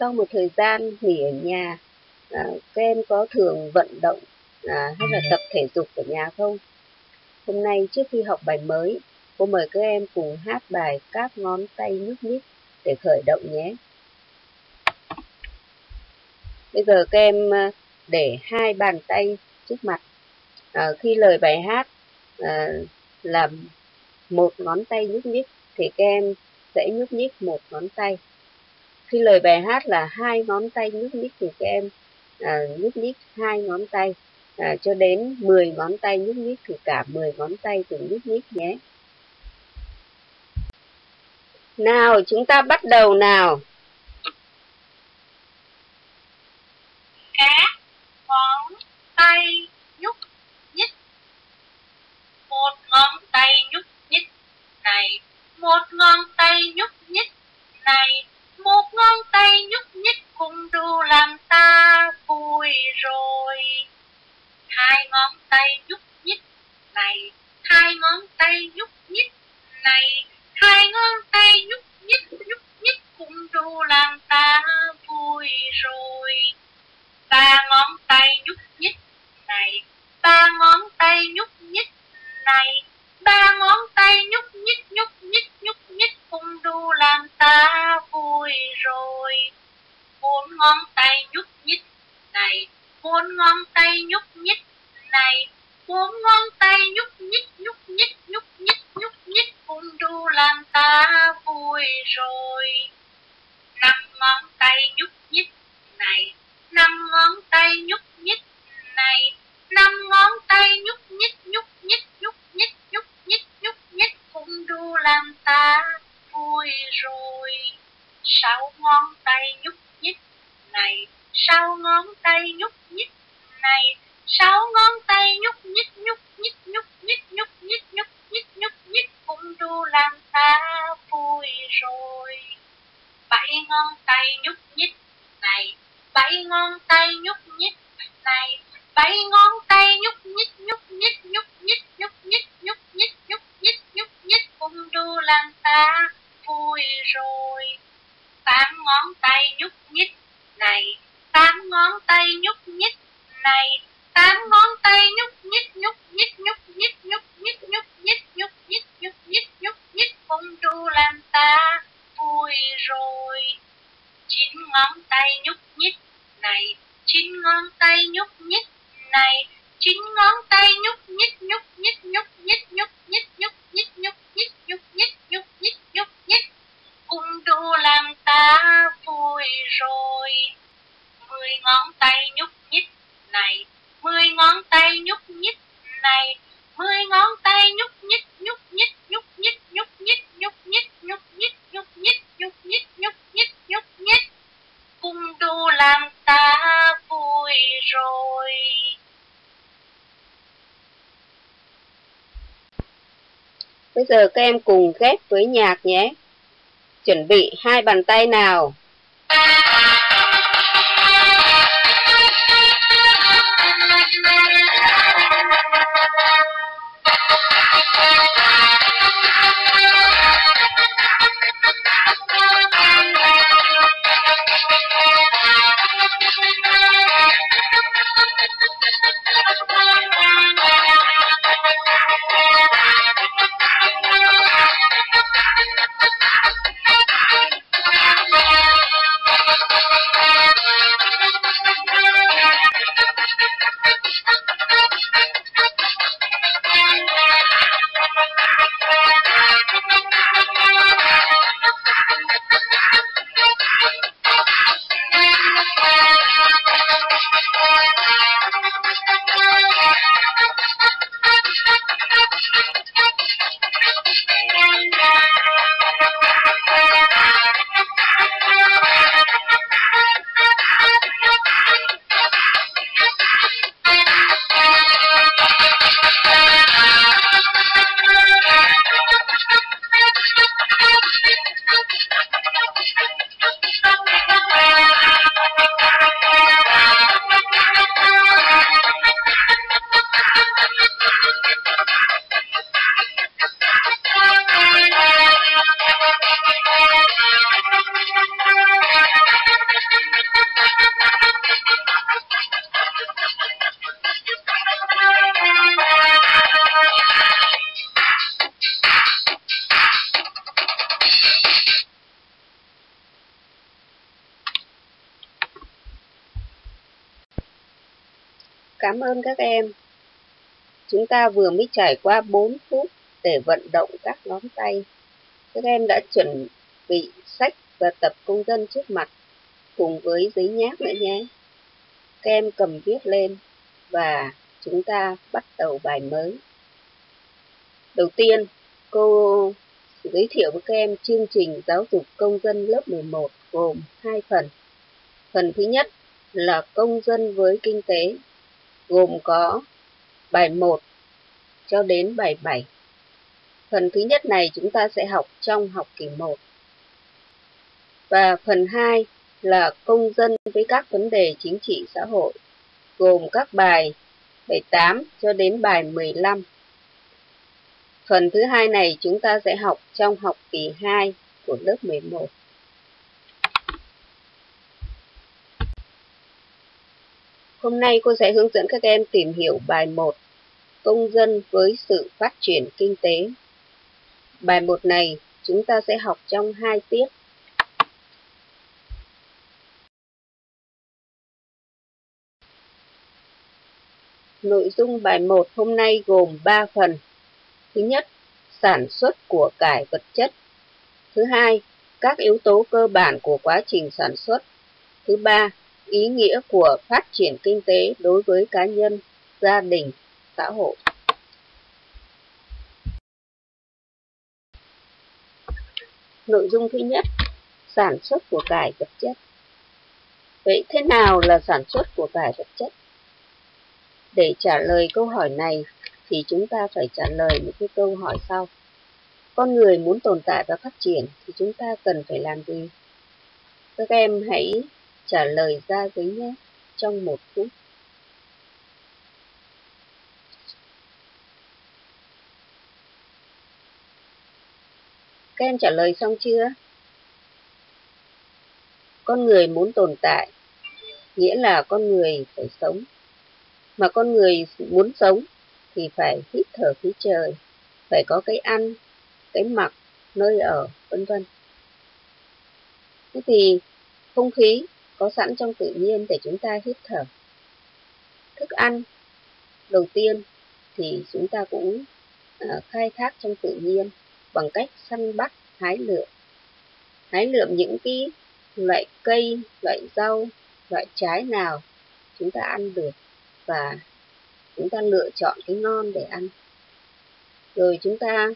sau một thời gian nghỉ ở nhà à, các em có thường vận động à, hay là tập thể dục ở nhà không? Hôm nay trước khi học bài mới cô mời các em cùng hát bài các ngón tay nhúc nhích để khởi động nhé. Bây giờ các em à, để hai bàn tay trước mặt. À, khi lời bài hát à, là một ngón tay nhúc nhích thì các em sẽ nhúc nhích một ngón tay khi lời bài hát là hai ngón tay nhúc nhích thì các em à, nhúc nhích hai ngón tay à, cho đến 10 ngón tay nhúc nhích thì cả 10 ngón tay cùng nhúc nhích nhé. Nào chúng ta bắt đầu nào. Các ngón tay nhúc nhích. Một ngón tay nhúc nhích này. Một ngón tay nhúc nhích này một ngón tay nhúc nhích cũng đủ làm ta vui rồi. Hai ngón tay nhúc nhích này, hai ngón tay nhúc nhích này, hai ngón tay nhúc nhích nhúc nhích cũng đủ làm ta vui rồi. Ba ngón tay nhúc nhích này, ba ngón tay nhúc nhích này, ba ngón tay nhúc nhích nhúc nhích cũng đủ làm ta vui rồi. Bốn ngón tay nhúc nhích này, bốn ngón tay nhúc nhích này, bốn ngón tay nhúc nhích nhúc nhích nhúc nhích nhúc nhích. Cũng đủ làm ta vui rồi. Năm ngón tay nhúc nhích này, năm ngón tay nhúc nhích này, năm ngón tay nhúc nhích nhúc nhích nhúc nhích nhúc nhích nhúc nhích. Cũng đủ làm ta vui rồi sáu ngón tay nhúc nhích này sáu ngón tay nhúc nhích này sáu ngón tay nhúc nhích nhúc nhích nhúc nhích nhúc nhích nhúc nhích nhúc nhích cũng đủ làm ta vui rồi bảy ngón tay nhúc nhích này bảy ngón tay nhúc nhích này bảy ngón tay nhúc nhích nhúc nhích nhúc nhích nhúc nhích nhúc nhích nhúc nhích nhúc nhích cũng đủ làm ta vui rồi tám ngón tay nhúc nhích này tám ngón tay nhúc nhích này tám ngón tay nhúc nhích nhúc nhích nhúc nhích nhúc nhích nhúc nhích nhúc nhích nhúc nhích nhúc nhích cũng đủ làm ta vui rồi chín ngón tay nhúc nhích này chín ngón tay nhúc nhích này chín ngón tay nhúc nhích nhúc nhích nhúc nhích nhúc nhích nhúc làm vui rồi. Mười ngón tay nhúc nhích này, mười ngón tay nhúc nhích này, mười ngón tay nhúc nhích nhúc nhích nhúc nhích nhúc nhích nhúc nhích nhúc nhích nhúc nhích nhúc nhích nhúc nhích nhúc nhích. Cung đu làm ta vui rồi. Bây giờ các em cùng ghép với nhạc nhé chuẩn bị hai bàn tay nào? Cảm ơn các em. Chúng ta vừa mới trải qua 4 phút để vận động các ngón tay. Các em đã chuẩn bị sách và tập công dân trước mặt cùng với giấy nháp nữa nhé. Các em cầm viết lên và chúng ta bắt đầu bài mới. Đầu tiên, cô giới thiệu với các em chương trình giáo dục công dân lớp 11 gồm hai phần. Phần thứ nhất là công dân với kinh tế, gồm có bài 1 cho đến bài 7. Phần thứ nhất này chúng ta sẽ học trong học kỳ 1. Và phần 2 là công dân với các vấn đề chính trị xã hội, gồm các bài 78 cho đến bài 15. Phần thứ hai này chúng ta sẽ học trong học kỳ 2 của lớp 11. Hôm nay cô sẽ hướng dẫn các em tìm hiểu bài 1 Công dân với sự phát triển kinh tế. Bài 1 này chúng ta sẽ học trong 2 tiết. Nội dung bài 1 hôm nay gồm 3 phần. Thứ nhất, sản xuất của cải vật chất. Thứ hai, các yếu tố cơ bản của quá trình sản xuất. Thứ ba, ý nghĩa của phát triển kinh tế đối với cá nhân, gia đình, xã hội. Nội dung thứ nhất, sản xuất của cải vật chất. Vậy thế nào là sản xuất của cải vật chất? Để trả lời câu hỏi này thì chúng ta phải trả lời những cái câu hỏi sau. Con người muốn tồn tại và phát triển thì chúng ta cần phải làm gì? Các em hãy trả lời ra với nhé, trong một phút. Các em trả lời xong chưa? Con người muốn tồn tại, nghĩa là con người phải sống. Mà con người muốn sống thì phải hít thở khí trời, phải có cái ăn, cái mặc, nơi ở, vân vân. Thế thì không khí có sẵn trong tự nhiên để chúng ta hít thở. Thức ăn đầu tiên thì chúng ta cũng à, khai thác trong tự nhiên bằng cách săn bắt, hái lượm. Hái lượm những cái loại cây, loại rau, loại trái nào chúng ta ăn được và chúng ta lựa chọn cái ngon để ăn rồi chúng ta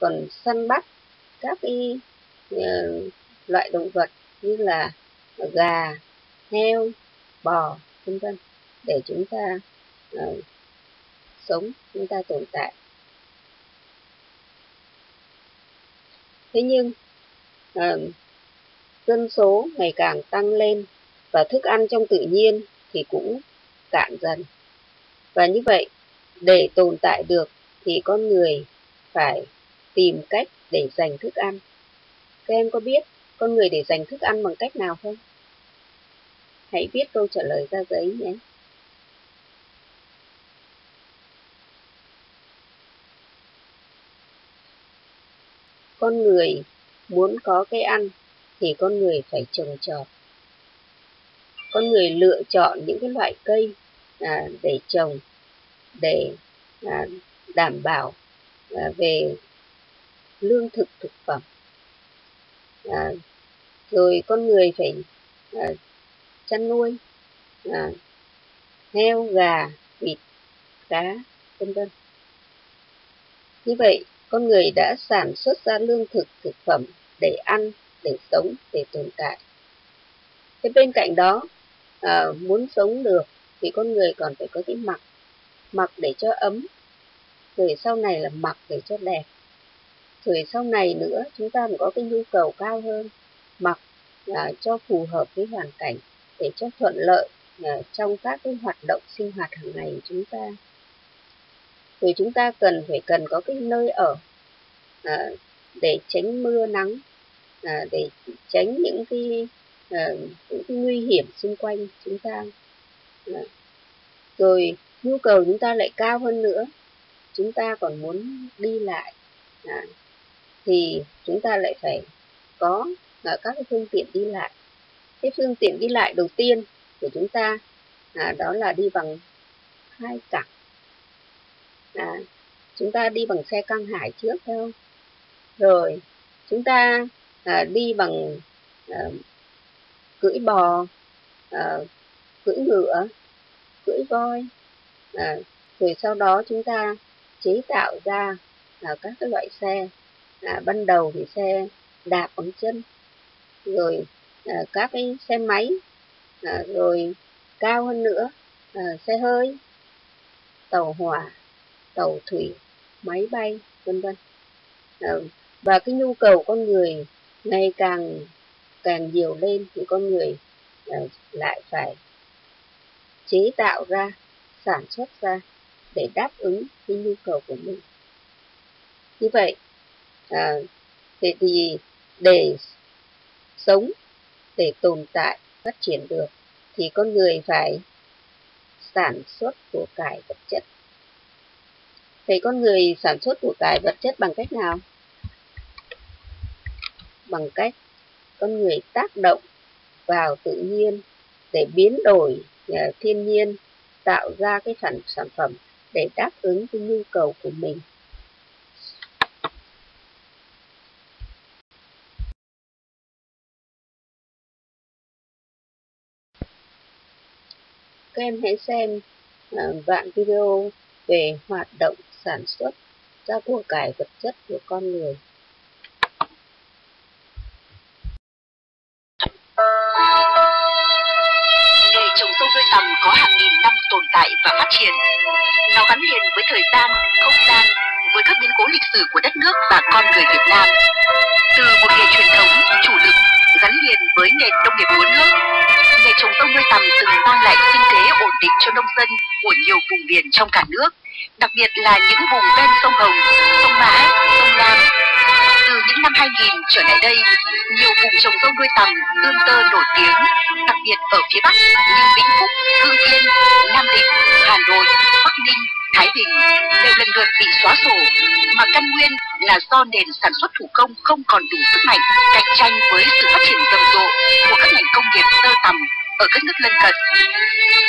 còn săn bắt các cái uh, loại động vật như là gà heo bò vân vân để chúng ta uh, sống chúng ta tồn tại thế nhưng uh, dân số ngày càng tăng lên và thức ăn trong tự nhiên thì cũng cạn dần và như vậy, để tồn tại được thì con người phải tìm cách để dành thức ăn. Các em có biết con người để dành thức ăn bằng cách nào không? Hãy viết câu trả lời ra giấy nhé. Con người muốn có cái ăn thì con người phải trồng trọt. Con người lựa chọn những cái loại cây à, để trồng để à, đảm bảo à, về lương thực thực phẩm à, rồi con người phải à, chăn nuôi à, heo gà vịt cá vân vân. Như vậy con người đã sản xuất ra lương thực thực phẩm để ăn để sống để tồn tại. Thế bên cạnh đó à, muốn sống được thì con người còn phải có cái mặc mặc để cho ấm rồi sau này là mặc để cho đẹp. Rồi sau này nữa chúng ta cũng có cái nhu cầu cao hơn mặc à, cho phù hợp với hoàn cảnh để cho thuận lợi à, trong các cái hoạt động sinh hoạt hàng ngày của chúng ta rồi chúng ta cần phải cần có cái nơi ở à, để tránh mưa nắng à, để tránh những cái à, những cái nguy hiểm xung quanh chúng ta à. rồi nhu cầu chúng ta lại cao hơn nữa chúng ta còn muốn đi lại à, thì chúng ta lại phải có là các cái phương tiện đi lại. Cái phương tiện đi lại đầu tiên của chúng ta à, đó là đi bằng hai cẳng à, chúng ta đi bằng xe căng hải trước phải không? Rồi chúng ta à, đi bằng à, cưỡi bò à, cưỡi ngựa cưỡi voi à, rồi sau đó chúng ta chế tạo ra à, các cái loại xe. À, ban đầu thì xe đạp bằng chân rồi à, các cái xe máy à, rồi cao hơn nữa à, xe hơi tàu hỏa tàu thủy máy bay vân vân. À, và cái nhu cầu con người ngày càng càng nhiều lên thì con người à, lại phải chế tạo ra sản xuất ra để đáp ứng cái nhu cầu của mình. Như vậy à, thì, thì để sống để tồn tại, phát triển được, thì con người phải sản xuất của cải vật chất Vậy con người sản xuất của cải vật chất bằng cách nào? Bằng cách con người tác động vào tự nhiên để biến đổi ờ, thiên nhiên, tạo ra cái sản sản phẩm để đáp ứng cái nhu cầu của mình các em hãy xem à, đoạn video về hoạt động sản xuất ra của cải vật chất của con người. Nghề trồng dâu nuôi tầm có hàng nghìn năm tồn tại và phát triển. Nó gắn liền với thời gian, không gian, với các biến cố lịch sử của đất nước và con người Việt Nam. Từ một nghề truyền thống, chủ lực, gắn liền với nghề nông nghiệp lúa nước, nghề trồng dâu nuôi tầm từng mang lại sinh kế ổn định cho nông dân của nhiều vùng miền trong cả nước, đặc biệt là những vùng ven sông Hồng, sông Mã, sông Lam. Từ những năm 2000 trở lại đây, nhiều vùng trồng dâu nuôi tầm tương tơ nổi tiếng, đặc biệt ở phía Bắc như Vĩnh Phúc, Hưng Yên, Nam Định, Hà Nội, Bắc Ninh, Thái Bình đều lần lượt bị xóa sổ, mà căn nguyên là do nền sản xuất thủ công không còn đủ sức mạnh cạnh tranh với sự phát triển rầm rộ của các ngành công nghiệp tơ tằm ở các nước lân cận.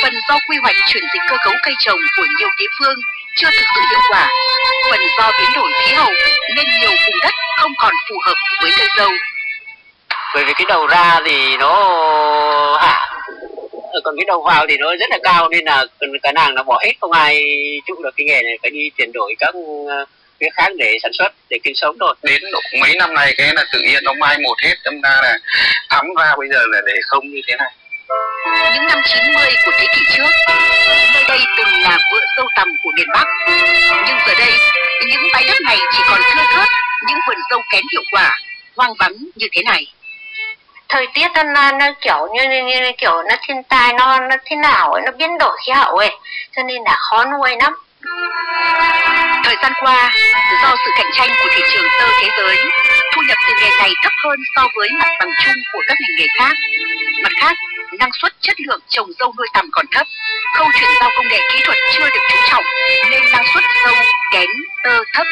Phần do quy hoạch chuyển dịch cơ cấu cây trồng của nhiều địa phương chưa thực sự hiệu quả, phần do biến đổi khí hậu nên nhiều vùng đất không còn phù hợp với cây dâu. Bởi vì cái đầu ra thì nó hạ, còn cái đầu vào thì nó rất là cao nên là cả nàng nó bỏ hết không ai trụ được cái nghề này phải đi chuyển đổi các phía khác để sản xuất để kiếm sống thôi đến độ mấy năm nay cái là tự nhiên nó mai một hết đâm ra là thắm ra bây giờ là để không như thế này những năm 90 của thế kỷ trước, nơi đây từng là vựa sâu tầm của miền Bắc. Nhưng giờ đây, những bãi đất này chỉ còn thưa thớt những vườn sâu kém hiệu quả, hoang vắng như thế này. thời tiết nó, nó, kiểu như, như, như kiểu nó thiên tai nó nó thế nào ấy nó biến đổi khí hậu ấy cho nên là khó nuôi lắm Thời gian qua, do sự cạnh tranh của thị trường tơ thế giới, thu nhập từ nghề này thấp hơn so với mặt bằng chung của các ngành nghề khác. Mặt khác, năng suất chất lượng trồng dâu nuôi tầm còn thấp, khâu chuyển giao công nghệ kỹ thuật chưa được chú trọng nên năng suất dâu kém, tơ thấp,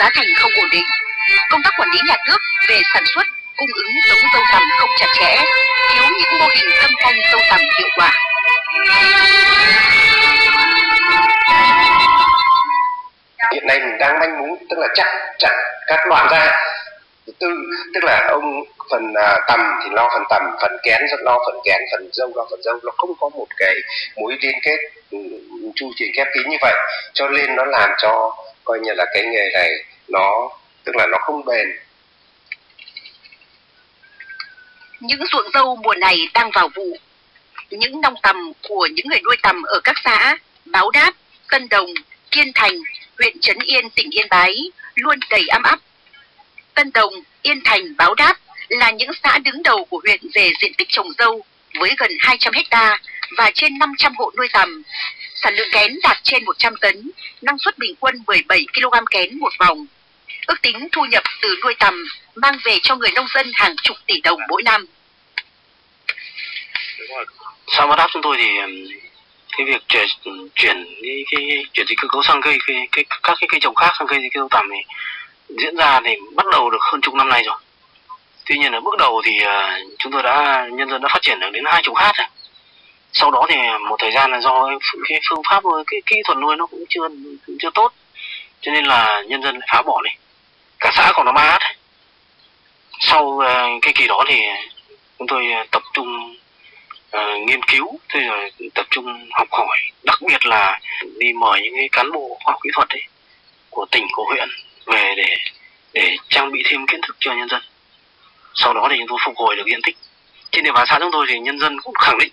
giá thành không ổn định. Công tác quản lý nhà nước về sản xuất, cung ứng giống dâu tầm không chặt chẽ, thiếu những mô hình thâm canh dâu tầm hiệu quả. hiện nay mình đang manh muốn tức là chặt chặt các đoạn ra tư tức là ông phần à, tầm thì lo phần tầm phần kén lo phần kén phần dâu lo phần dâu nó không có một cái mối liên kết ừ, chu trình khép kín như vậy cho nên nó làm cho coi như là cái nghề này nó tức là nó không bền Những ruộng dâu mùa này đang vào vụ. Những nông tầm của những người nuôi tầm ở các xã Báo Đáp, Tân Đồng, Kiên Thành, huyện Trấn Yên, tỉnh Yên Bái luôn đầy ấm áp. Tân Đồng, Yên Thành, Báo Đáp là những xã đứng đầu của huyện về diện tích trồng dâu với gần 200 hecta và trên 500 hộ nuôi tầm. Sản lượng kén đạt trên 100 tấn, năng suất bình quân 17 kg kén một vòng. Ước tính thu nhập từ nuôi tầm mang về cho người nông dân hàng chục tỷ đồng mỗi năm. sau mà đáp chúng tôi thì cái việc chuyển chuyển cái, cái chuyển dịch cơ cấu sang cây, cây, cây các cái cây trồng khác sang cây cây dâu tằm thì diễn ra thì bắt đầu được hơn chục năm nay rồi. Tuy nhiên ở bước đầu thì à, chúng tôi đã nhân dân đã phát triển được đến hai chục hát rồi. Sau đó thì một thời gian là do cái phương pháp cái kỹ thuật nuôi nó cũng chưa cũng chưa tốt. Cho nên là nhân dân lại phá bỏ đi. cả xã còn nó ba hát. Sau à, cái kỳ đó thì chúng tôi tập trung uh, nghiên cứu thế rồi tập trung học hỏi. Đặc biệt là đi mời những cái cán bộ khoa học kỹ thuật ấy, của tỉnh của huyện về để để trang bị thêm kiến thức cho nhân dân. Sau đó thì chúng tôi phục hồi được diện tích. Trên địa bàn xã chúng tôi thì nhân dân cũng khẳng định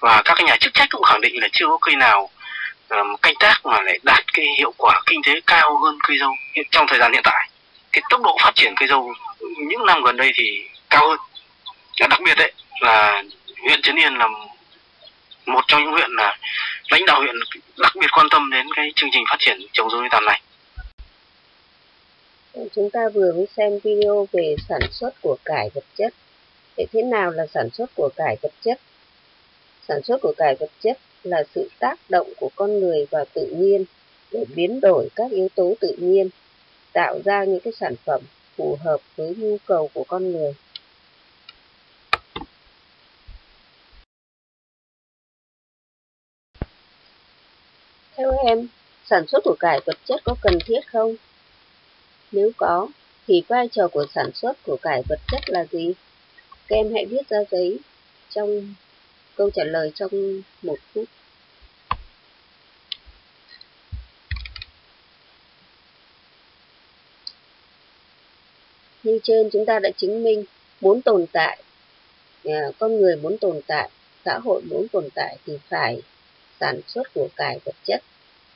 và các cái nhà chức trách cũng khẳng định là chưa có cây nào um, canh tác mà lại đạt cái hiệu quả kinh tế cao hơn cây dâu hiện trong thời gian hiện tại. Cái tốc độ phát triển cây dâu những năm gần đây thì cao hơn. Đặc biệt đấy là huyện Trấn Yên là một trong những huyện là lãnh đạo huyện đặc biệt quan tâm đến cái chương trình phát triển trồng dâu nuôi tầm này. Chúng ta vừa mới xem video về sản xuất của cải vật chất. Vậy thế nào là sản xuất của cải vật chất? Sản xuất của cải vật chất là sự tác động của con người vào tự nhiên để biến đổi các yếu tố tự nhiên, tạo ra những cái sản phẩm phù hợp với nhu cầu của con người. Theo em, sản xuất của cải vật chất có cần thiết không? Nếu có, thì vai trò của sản xuất của cải vật chất là gì? Các em hãy viết ra giấy trong câu trả lời trong một phút. Như trên chúng ta đã chứng minh muốn tồn tại, à, con người muốn tồn tại, xã hội muốn tồn tại thì phải sản xuất của cải vật chất.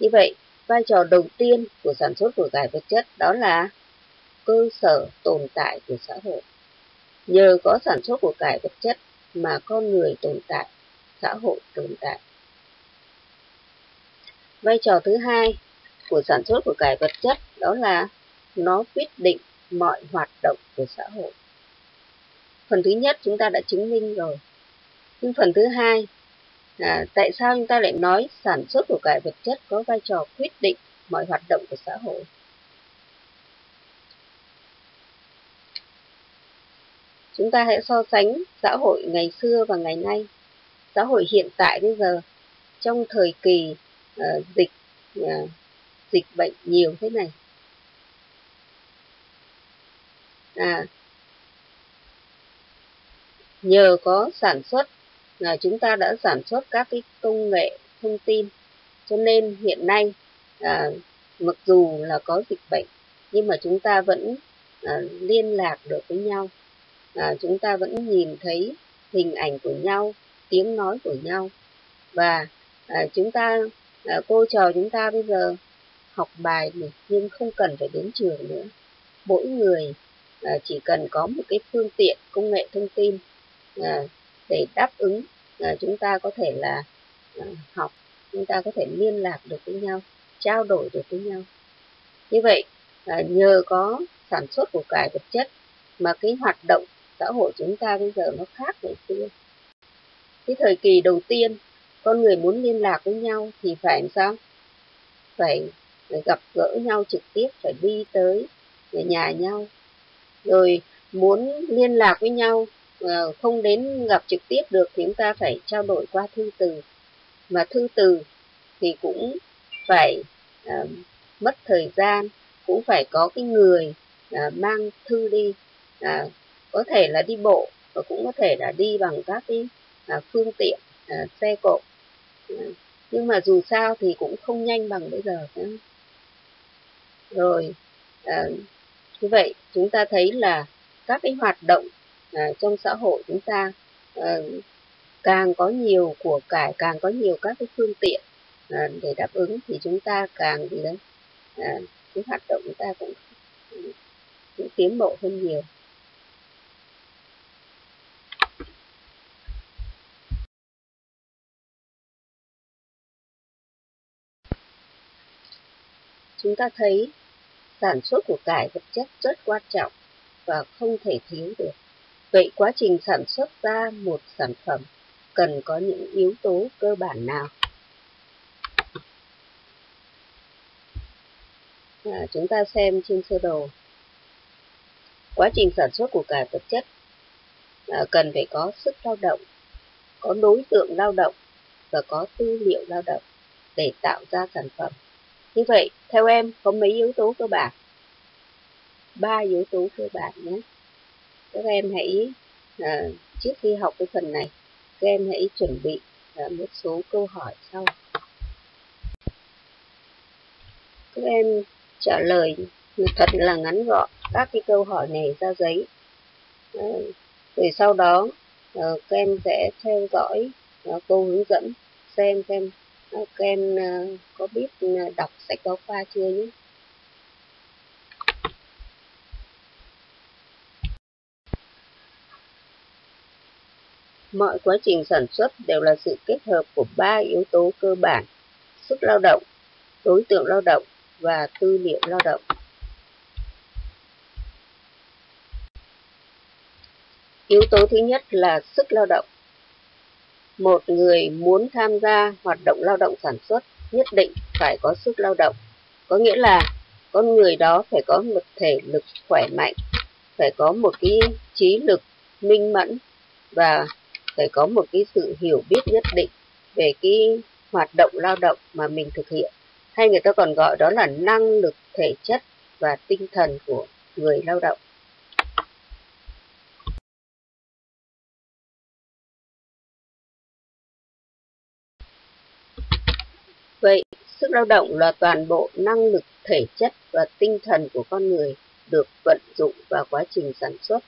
Như vậy, vai trò đầu tiên của sản xuất của cải vật chất đó là cơ sở tồn tại của xã hội. Nhờ có sản xuất của cải vật chất mà con người tồn tại, xã hội tồn tại. Vai trò thứ hai của sản xuất của cải vật chất đó là nó quyết định mọi hoạt động của xã hội. Phần thứ nhất chúng ta đã chứng minh rồi. Nhưng phần thứ hai à, tại sao chúng ta lại nói sản xuất của cải vật chất có vai trò quyết định mọi hoạt động của xã hội? Chúng ta hãy so sánh xã hội ngày xưa và ngày nay. Xã hội hiện tại bây giờ trong thời kỳ uh, dịch uh, dịch bệnh nhiều thế này. À nhờ có sản xuất là chúng ta đã sản xuất các cái công nghệ thông tin. Cho nên hiện nay à, mặc dù là có dịch bệnh nhưng mà chúng ta vẫn à, liên lạc được với nhau. À, chúng ta vẫn nhìn thấy hình ảnh của nhau tiếng nói của nhau. Và à, chúng ta à, cô trò chúng ta bây giờ học bài này nhưng không cần phải đến trường nữa. Mỗi người à, chỉ cần có một cái phương tiện công nghệ thông tin à, để đáp ứng à, chúng ta có thể là à, học chúng ta có thể liên lạc được với nhau trao đổi được với nhau. Như vậy à, nhờ có sản xuất của cải vật chất mà cái hoạt động xã hội chúng ta bây giờ nó khác ngày xưa. Cái thời kỳ đầu tiên con người muốn liên lạc với nhau thì phải làm sao? Phải, phải gặp gỡ nhau trực tiếp phải đi tới nhà nhau. Rồi muốn liên lạc với nhau Ờ, không đến gặp trực tiếp được thì chúng ta phải trao đổi qua thư từ. Mà thư từ thì cũng phải à, mất thời gian cũng phải có cái người à, mang thư đi. À, có thể là đi bộ và cũng có thể là đi bằng các cái à, phương tiện à, xe cộ. À, nhưng mà dù sao thì cũng không nhanh bằng bây giờ nữa. rồi à, như vậy chúng ta thấy là các cái hoạt động à, trong xã hội chúng ta à, càng có nhiều của cải càng có nhiều các cái phương tiện à, để đáp ứng thì chúng ta càng gì đấy à, cái hoạt động chúng ta cũng cũng tiến bộ hơn nhiều. Chúng ta thấy sản xuất của cải vật chất rất quan trọng và không thể thiếu được. Vậy quá trình sản xuất ra một sản phẩm cần có những yếu tố cơ bản nào? À, chúng ta xem trên sơ đồ. Quá trình sản xuất của cải vật chất à, cần phải có sức lao động, có đối tượng lao động và có tư liệu lao động để tạo ra sản phẩm. Như vậy, theo em có mấy yếu tố cơ bản? Ba yếu tố cơ bản nhé. Các em hãy à, trước khi học cái phần này, các em hãy chuẩn bị à, một số câu hỏi sau. Các em trả lời thật là ngắn gọn các cái câu hỏi này ra giấy. À, rồi sau đó à, các em sẽ theo dõi à, cô hướng dẫn xem xem à, các em à, có biết à, đọc sách giáo khoa chưa nhé. Mọi quá trình sản xuất đều là sự kết hợp của ba yếu tố cơ bản: sức lao động, đối tượng lao động và tư liệu lao động. Yếu tố thứ nhất là sức lao động. Một người muốn tham gia hoạt động lao động sản xuất nhất định phải có sức lao động. Có nghĩa là con người đó phải có một thể lực khỏe mạnh, phải có một cái trí lực minh mẫn và phải có một cái sự hiểu biết nhất định về cái hoạt động lao động mà mình thực hiện. Hay người ta còn gọi đó là năng lực thể chất và tinh thần của người lao động. Vậy, sức lao động là toàn bộ năng lực thể chất và tinh thần của con người được vận dụng vào quá trình sản xuất.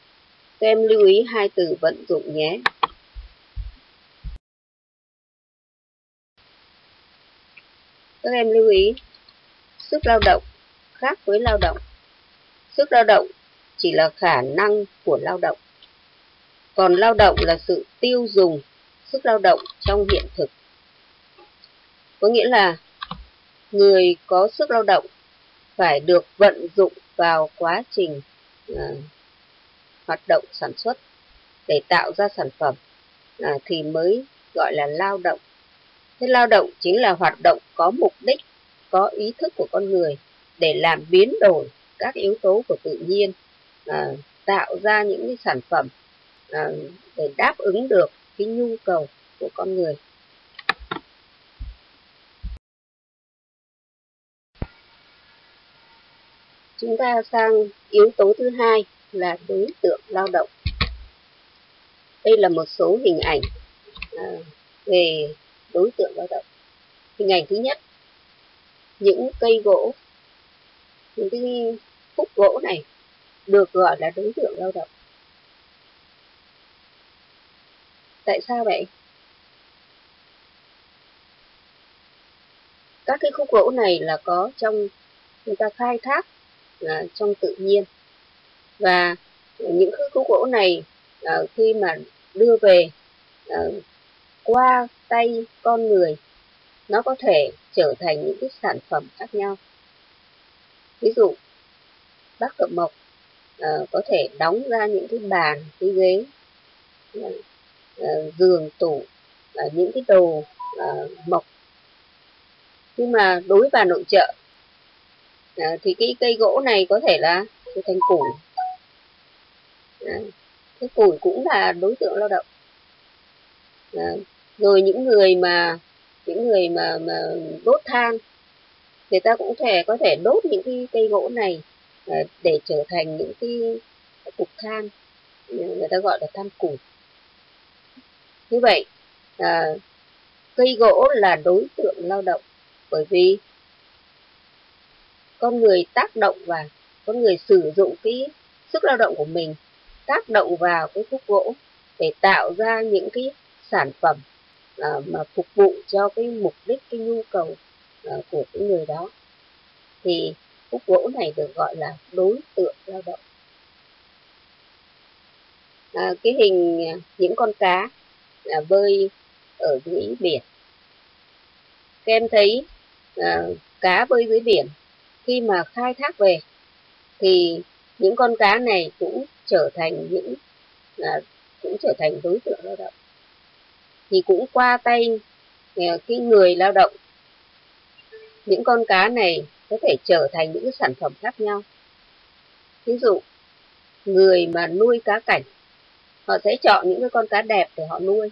Các em lưu ý hai từ vận dụng nhé. Các em lưu ý, sức lao động khác với lao động. Sức lao động chỉ là khả năng của lao động. Còn lao động là sự tiêu dùng sức lao động trong hiện thực. Có nghĩa là người có sức lao động phải được vận dụng vào quá trình uh, hoạt động sản xuất để tạo ra sản phẩm uh, thì mới gọi là lao động. Thế lao động chính là hoạt động có mục đích, có ý thức của con người để làm biến đổi các yếu tố của tự nhiên, à, tạo ra những cái sản phẩm à, để đáp ứng được cái nhu cầu của con người. Chúng ta sang yếu tố thứ hai là đối tượng lao động. Đây là một số hình ảnh à, về đối tượng lao động. Hình ảnh thứ nhất, những cây gỗ, những cái khúc gỗ này được gọi là đối tượng lao động. Tại sao vậy? Các cái khúc gỗ này là có trong người ta khai thác là trong tự nhiên và những khúc gỗ này ờ, khi mà đưa về ờ, qua tay con người nó có thể trở thành những cái sản phẩm khác nhau. Ví dụ bác cẩm mộc uh, có thể đóng ra những cái bàn cái ghế uh, giường tủ uh, những cái đồ uh, mộc. Nhưng mà đối vào nội trợ uh, thì cái cây gỗ này có thể là trở thành củi. Uh, cái củi cũng là đối tượng lao động. Uh, rồi những người mà những người mà mà đốt than người ta cũng thể có thể đốt những cái cây gỗ này à, để trở thành những cái cục than người ta gọi là than củi. Như vậy à, cây gỗ là đối tượng lao động bởi vì con người tác động vào con người sử dụng cái sức lao động của mình tác động vào cái khúc gỗ để tạo ra những cái sản phẩm à, mà phục vụ cho cái mục đích cái nhu cầu à, của cái người đó. Thì khúc gỗ này được gọi là đối tượng lao động. À, cái hình à, những con cá là bơi ở dưới biển. Các em thấy à, cá bơi dưới biển khi mà khai thác về thì những con cá này cũng trở thành những à, cũng trở thành đối tượng lao động thì cũng qua tay ờ, cái người lao động. Những con cá này có thể trở thành những sản phẩm khác nhau. Ví dụ người mà nuôi cá cảnh họ sẽ chọn những cái con cá đẹp để họ nuôi.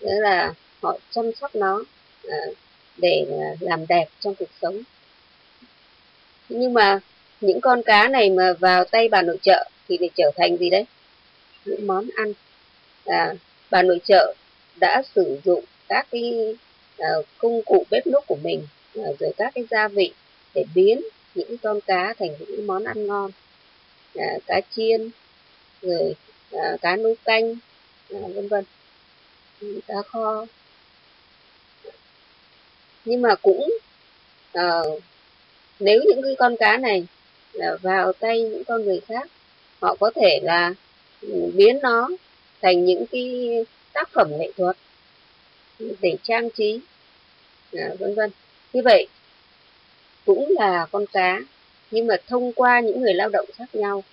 Nghĩa là họ chăm sóc nó ờ, để làm đẹp trong cuộc sống. Nhưng mà những con cá này mà vào tay bà nội trợ thì để trở thành gì đấy? Những món ăn. À, bà nội trợ đã sử dụng các cái uh, công cụ bếp núc của mình uh, rồi các cái gia vị để biến những con cá thành những món ăn ngon. Uh, cá chiên rồi uh, cá nấu canh uh, vân vân. Cá kho. Nhưng mà cũng uh, nếu những cái con cá này uh, vào tay những con người khác họ có thể là ừ, biến nó thành những cái tác phẩm nghệ thuật để trang trí à, vân vân. Như vậy cũng là con cá nhưng mà thông qua những người lao động khác nhau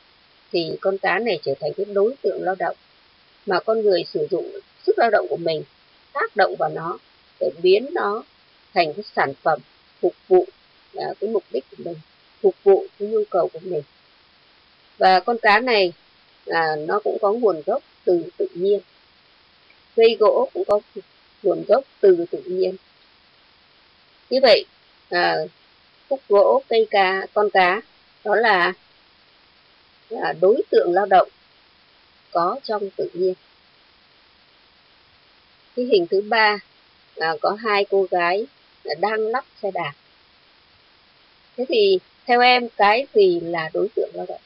thì con cá này trở thành cái đối tượng lao động mà con người sử dụng sức lao động của mình tác động vào nó để biến nó thành cái sản phẩm phục vụ à, cái mục đích của mình phục vụ cái nhu cầu của mình. Và con cá này là nó cũng có nguồn gốc từ tự nhiên. Cây gỗ cũng có nguồn gốc từ tự nhiên. Như vậy à, khúc gỗ cây cá con cá đó là, là đối tượng lao động có trong tự nhiên. Cái hình thứ ba là có hai cô gái đang lắp xe đạp. Thế thì theo em cái gì là đối tượng lao động?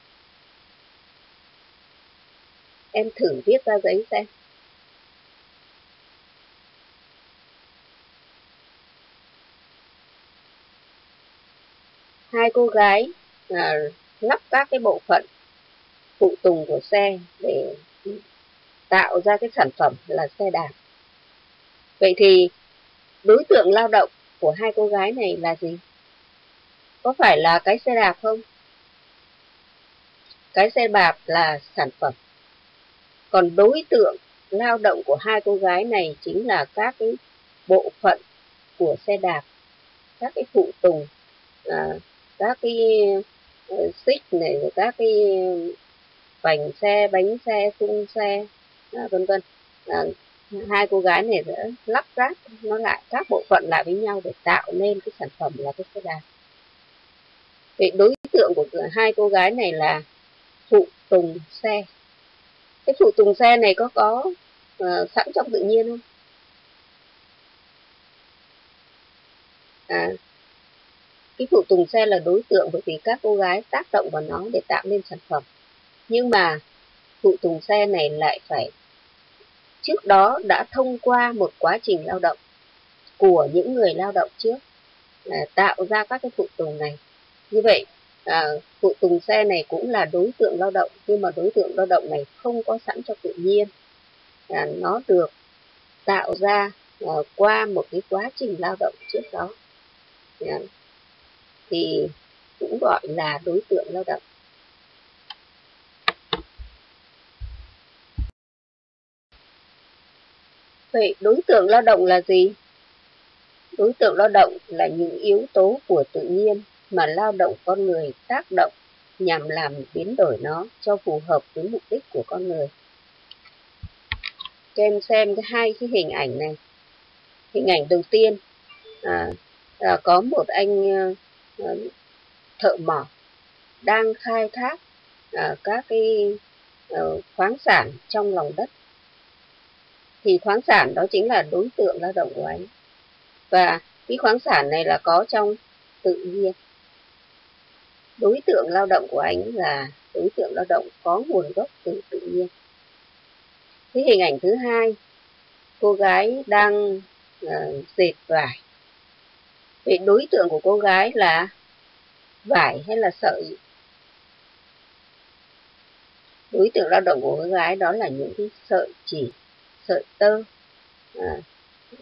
Em thử viết ra giấy xem. Hai cô gái à, lắp các cái bộ phận phụ tùng của xe để tạo ra cái sản phẩm là xe đạp. Vậy thì đối tượng lao động của hai cô gái này là gì? Có phải là cái xe đạp không? Cái xe đạp là sản phẩm còn đối tượng lao động của hai cô gái này chính là các cái bộ phận của xe đạp các cái phụ tùng à, các cái ờ, xích này các cái vành xe bánh xe khung xe à, vân vân. À, hai cô gái này đã lắp ráp nó lại các bộ phận lại với nhau để tạo nên cái sản phẩm là cái xe đạp. Vậy đối tượng của hai cô gái này là phụ tùng xe cái phụ tùng xe này có có uh, sẵn trong tự nhiên không? À. Cái phụ tùng xe là đối tượng bởi vì các cô gái tác động vào nó để tạo nên sản phẩm. Nhưng mà phụ tùng xe này lại phải trước đó đã thông qua một quá trình lao động của những người lao động trước à, tạo ra các cái phụ tùng này. Như vậy à, phụ tùng xe này cũng là đối tượng lao động nhưng mà đối tượng lao động này không có sẵn cho tự nhiên. À, nó được tạo ra à, qua một cái quá trình lao động trước đó. À, thì cũng gọi là đối tượng lao động. Vậy đối tượng lao động là gì? Đối tượng lao động là những yếu tố của tự nhiên mà lao động con người tác động nhằm làm biến đổi nó cho phù hợp với mục đích của con người. Cho em xem cái hai cái hình ảnh này. Hình ảnh đầu tiên à, là có một anh à, à, thợ mỏ đang khai thác à, các cái à, khoáng sản trong lòng đất. Thì khoáng sản đó chính là đối tượng lao động của anh. Và cái khoáng sản này là có trong tự nhiên đối tượng lao động của anh là đối tượng lao động có nguồn gốc từ tự nhiên. Cái hình ảnh thứ hai cô gái đang uh, dệt vải. Vậy đối tượng của cô gái là vải hay là sợi? Đối tượng lao động của cô gái đó là những cái sợi chỉ sợi tơ. À,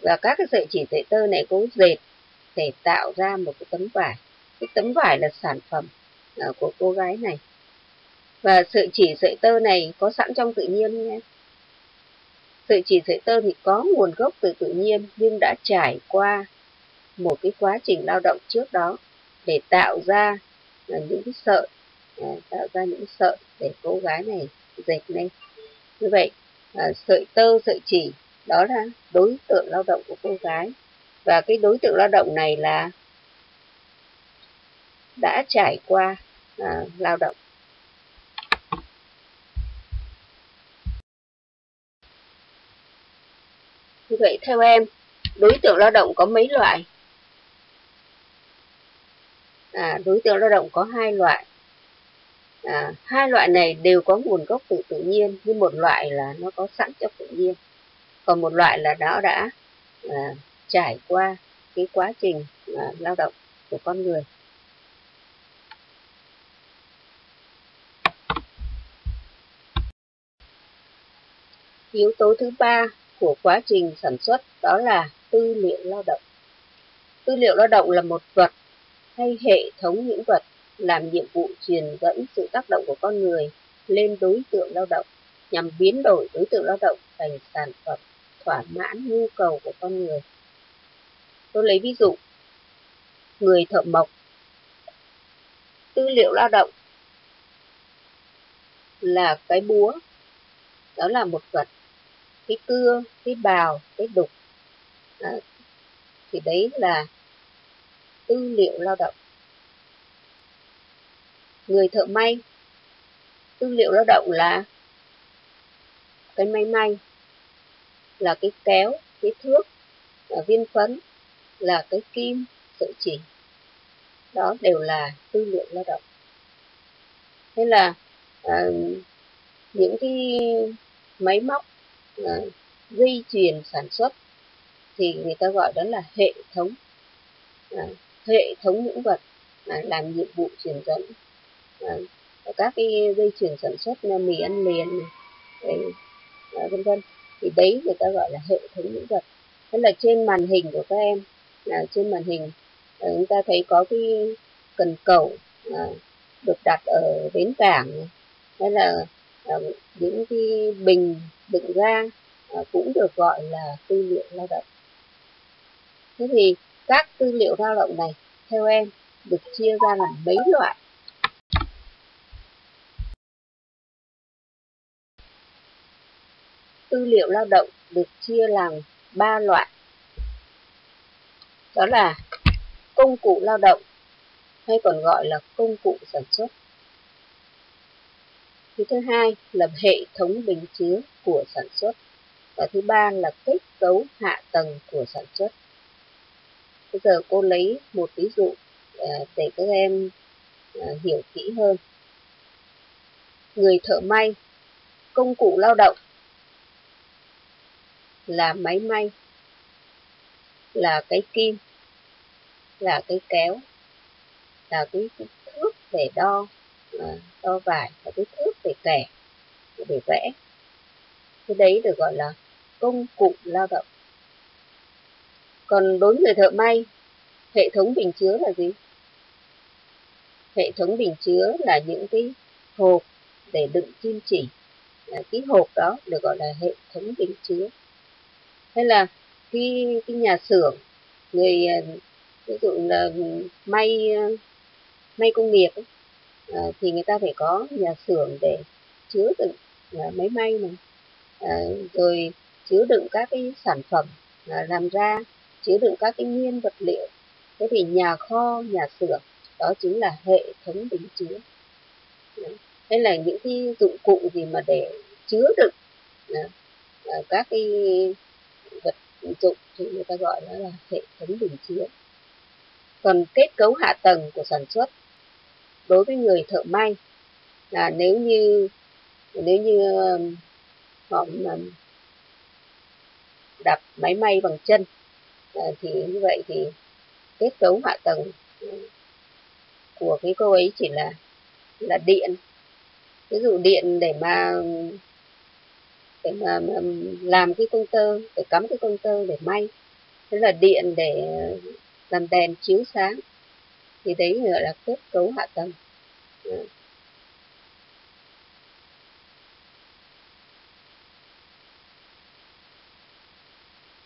và các cái sợi chỉ sợi tơ này cũng dệt để tạo ra một cái tấm vải. Cái tấm vải là sản phẩm của cô gái này. Và sợi chỉ, sợi tơ này có sẵn trong tự nhiên nhé. Sợi chỉ, sợi tơ thì có nguồn gốc từ tự nhiên, nhưng đã trải qua một cái quá trình lao động trước đó để tạo ra à, những cái sợi à, tạo ra những sợi để cô gái này dệt nên. Như vậy à, sợi tơ, sợi chỉ, đó là đối tượng lao động của cô gái. Và cái đối tượng lao động này là đã trải qua à, lao động. Vậy theo em đối tượng lao động có mấy loại? À, đối tượng lao động có hai loại. À, hai loại này đều có nguồn gốc từ tự nhiên nhưng một loại là nó có sẵn trong tự nhiên. Còn một loại là nó đã à, trải qua cái quá trình à, lao động của con người. Yếu tố thứ ba của quá trình sản xuất đó là tư liệu lao động tư liệu lao động là một vật hay hệ thống những vật làm nhiệm vụ truyền dẫn sự tác động của con người lên đối tượng lao động nhằm biến đổi đối tượng lao động thành sản phẩm thỏa mãn nhu cầu của con người. Tôi lấy ví dụ, người thợ mộc, tư liệu lao động là cái búa, đó là một vật, cái cưa, cái bào, cái đục, à, thì đấy là tư liệu lao động. Người thợ may tư liệu lao động là cái may may là cái kéo cái thước là viên phấn là cái kim sợi chỉ. Đó đều là tư liệu lao động. Thế là à, những cái máy móc à, dây chuyền sản xuất thì người ta gọi đó là hệ thống. À, hệ thống những vật à, làm nhiệm vụ truyền dẫn. À, các cái dây chuyền sản xuất mì ăn liền à, vân vân. Thì đấy người ta gọi là hệ thống những vật. Thế là trên màn hình của các em là trên màn hình à, chúng ta thấy có cái cần cầu à, được đặt ở bến cảng. Hay là những cái bình đựng ga ờ, cũng được gọi là tư liệu lao động thế thì các tư liệu lao động này, theo em, được chia ra làm mấy loại tư liệu lao động được chia làm ba loại. Đó là công cụ lao động, hay còn gọi là công cụ sản xuất. Thứ thứ hai là hệ thống bình chứa của sản xuất. Và thứ ba là kết cấu hạ tầng của sản xuất. Bây giờ cô lấy một ví dụ à, để các em à, hiểu kỹ hơn. Người thợ may, công cụ lao động là máy may là cái kim là cái kéo là cái thước để đo to đo vải và cái thước để kẻ để vẽ. Cái đấy được gọi là công cụ lao động. Còn đối với người thợ may hệ thống bình chứa là gì? Hệ thống bình chứa là những cái hộp để đựng kim chỉ. Cái hộp đó được gọi là hệ thống bình chứa. Hay là cái cái nhà xưởng người ví dụ là may ờ, may công nghiệp ấy, à, thì người ta phải có nhà xưởng để chứa đựng à, máy may này. À, rồi chứa đựng các cái sản phẩm à, làm ra chứa đựng các cái nguyên vật liệu. Thế thì nhà kho nhà xưởng đó chính là hệ thống bình chứa. Đây là những cái dụng cụ gì mà để chứa đựng à, à, các cái vật dụng thì người ta gọi nó là hệ thống bình chứa. Còn kết cấu hạ tầng của sản xuất đối với người thợ may. Là nếu như nếu như um, họ đập máy may bằng chân à, thì như vậy thì kết cấu hạ tầng của cái cô ấy chỉ là là điện. Ví dụ điện để mà để mà, mà làm cái công tơ để cắm cái công tơ để may. Thế là điện để làm đèn chiếu sáng thì đấy gọi là kết cấu hạ tầng.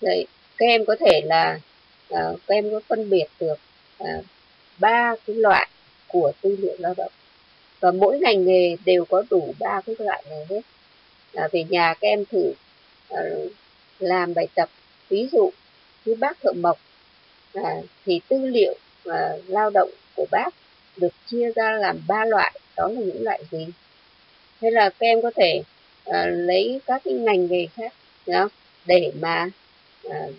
Đấy, các em có thể là à, các em có phân biệt được à, ba cái loại của tư liệu lao động. Và mỗi ngành nghề đều có đủ ba cái loại này hết. À, về nhà các em thử à, làm bài tập. Ví dụ như bác thợ mộc à, thì tư liệu và lao động của bác được chia ra làm ba loại đó là những loại gì hay là các em có thể uh, lấy các cái ngành nghề khác không? để mà uh,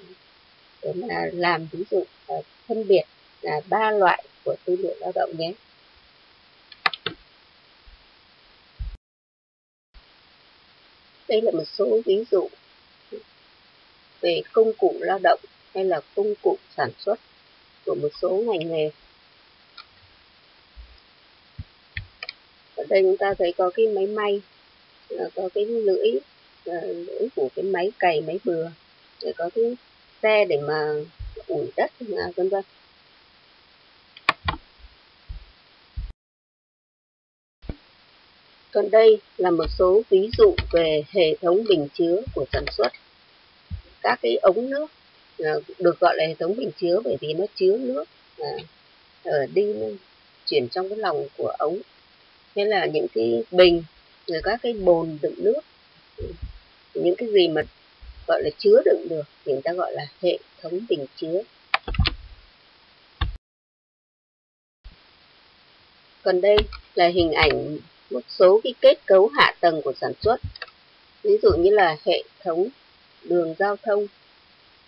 để mà làm ví dụ uh, phân biệt là ba loại của tư liệu lao động nhé đây là một số ví dụ về công cụ lao động hay là công cụ sản xuất của một số ngành nghề. Ở đây chúng ta thấy có cái máy may à, có cái lưỡi à, lưỡi của cái máy cày, máy bừa, để có cái xe để mà ủi đất à, vân vân. Còn đây là một số ví dụ về hệ thống bình chứa của sản xuất. Các cái ống nước À, được gọi là hệ thống bình chứa bởi vì nó chứa nước à, ở đi chuyển trong cái lòng của ống. Hay là những cái bình, rồi các cái bồn đựng nước, những cái gì mà gọi là chứa đựng được thì người ta gọi là hệ thống bình chứa. Còn đây là hình ảnh một số cái kết cấu hạ tầng của sản xuất. Ví dụ như là hệ thống đường giao thông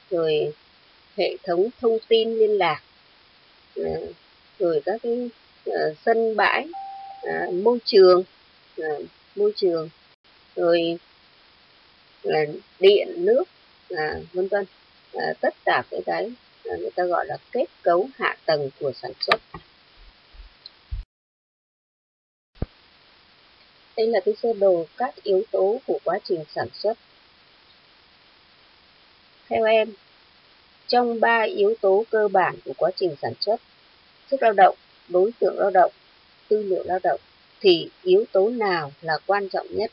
rồi hệ thống thông tin liên lạc à, rồi các cái à, sân bãi à, môi trường môi trường rồi là điện nước à, vân vân. À, tất cả cái đấy người ta gọi là kết cấu hạ tầng của sản xuất. Đây là cái sơ đồ các yếu tố của quá trình sản xuất theo em, trong ba yếu tố cơ bản của quá trình sản xuất, sức lao động, đối tượng lao động, tư liệu lao động, thì yếu tố nào là quan trọng nhất?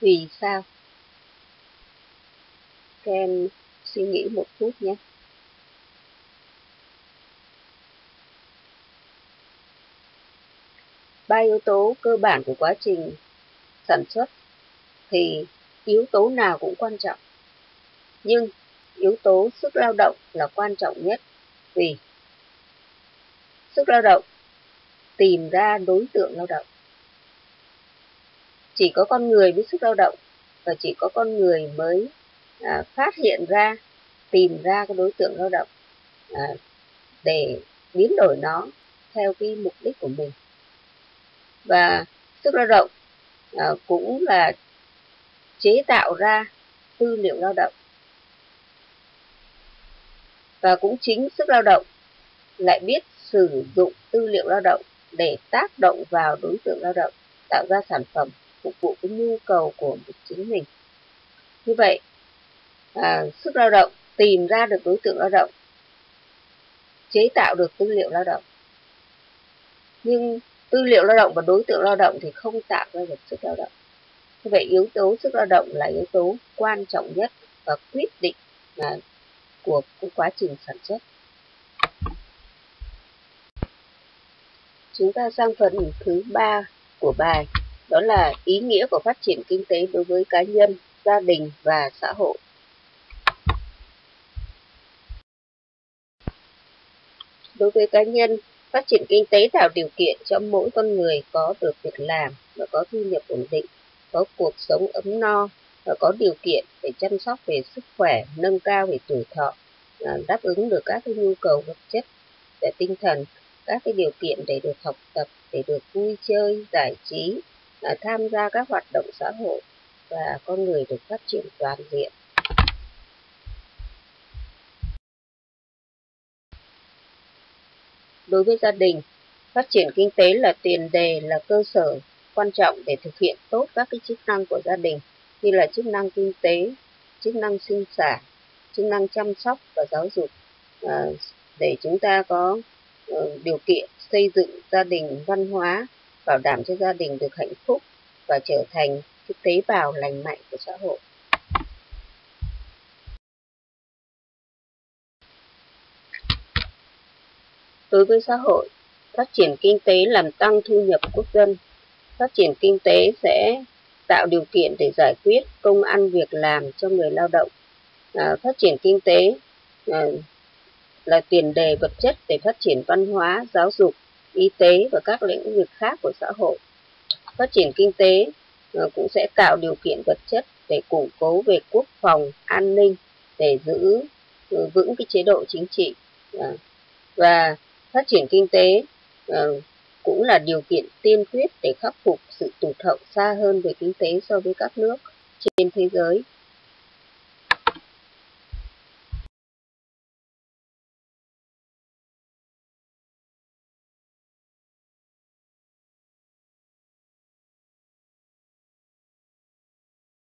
Vì sao? Các em suy nghĩ một chút nhé. Ba yếu tố cơ bản của quá trình sản xuất thì yếu tố nào cũng quan trọng. Nhưng yếu tố sức lao động là quan trọng nhất vì sức lao động tìm ra đối tượng lao động. Chỉ có con người biết sức lao động và chỉ có con người mới à, phát hiện ra tìm ra cái đối tượng lao động à, để biến đổi nó theo cái mục đích của mình. Và sức lao động à, cũng là chế tạo ra tư liệu lao động. Và cũng chính sức lao động lại biết sử dụng tư liệu lao động để tác động vào đối tượng lao động tạo ra sản phẩm phục vụ cái nhu cầu của chính mình. Như vậy à, sức lao động tìm ra được đối tượng lao động chế tạo được tư liệu lao động. Nhưng tư liệu lao động và đối tượng lao động thì không tạo ra được sức lao động vậy yếu tố sức lao động là yếu tố quan trọng nhất và quyết định là của quá trình sản xuất. Chúng ta sang phần thứ ba của bài, đó là ý nghĩa của phát triển kinh tế đối với cá nhân, gia đình và xã hội. Đối với cá nhân, phát triển kinh tế tạo điều kiện cho mỗi con người có được việc làm và có thu nhập ổn định có cuộc sống ấm no và có điều kiện để chăm sóc về sức khỏe, nâng cao về tuổi thọ à, đáp ứng được các cái nhu cầu vật chất và tinh thần, các cái điều kiện để được học tập, để được vui chơi, giải trí à, tham gia các hoạt động xã hội và con người được phát triển toàn diện. Đối với gia đình, phát triển kinh tế là tiền đề, là cơ sở quan trọng để thực hiện tốt các cái chức năng của gia đình như là chức năng kinh tế chức năng sinh sản chức năng chăm sóc và giáo dục. À, để chúng ta có uh, điều kiện xây dựng gia đình văn hóa bảo đảm cho gia đình được hạnh phúc và trở thành cái tế bào lành mạnh của xã hội. Đối với xã hội phát triển kinh tế làm tăng thu nhập quốc dân phát triển kinh tế sẽ tạo điều kiện để giải quyết công ăn việc làm cho người lao động. À, phát triển kinh tế à, là tiền đề vật chất để phát triển văn hóa, giáo dục, y tế và các lĩnh vực khác của xã hội. Phát triển kinh tế à, cũng sẽ tạo điều kiện vật chất để củng cố về quốc phòng, an ninh, để giữ ừ, vững cái chế độ chính trị. À, và phát triển kinh tế à, cũng là điều kiện tiên quyết để khắc phục sự tụt hậu xa hơn về kinh tế so với các nước trên thế giới.